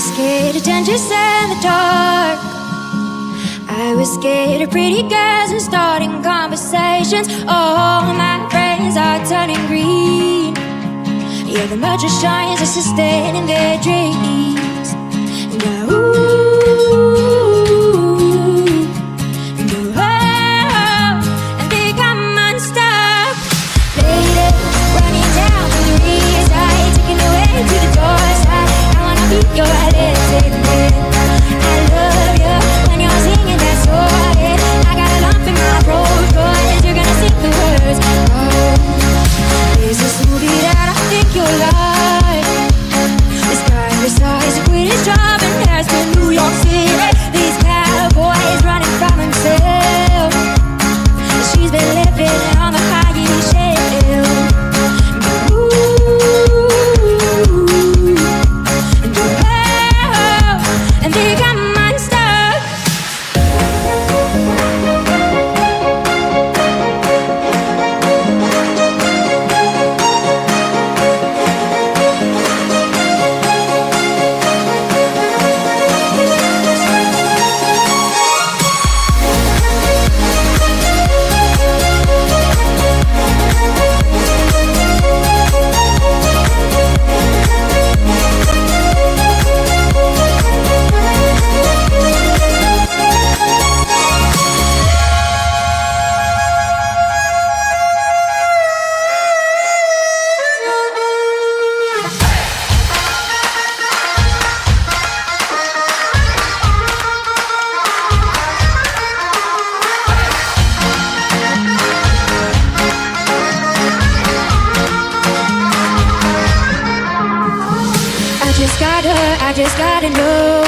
scared of dangers in the dark. I was scared of pretty girls and starting conversations. All my friends are turning green. Yeah, the merchant shines are sustaining their dreams. I, I I just gotta, I just gotta know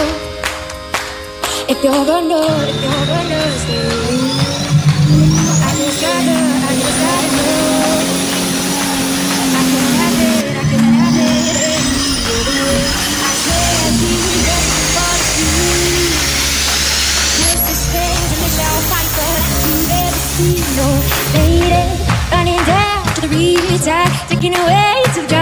if you're gonna, if you're gonna stay. I just gotta, I just gotta know. I can have it, I can have it. I can't be ready for the sea. Just strange and it's our fight, but you never see no lady running down to the side, taking away to the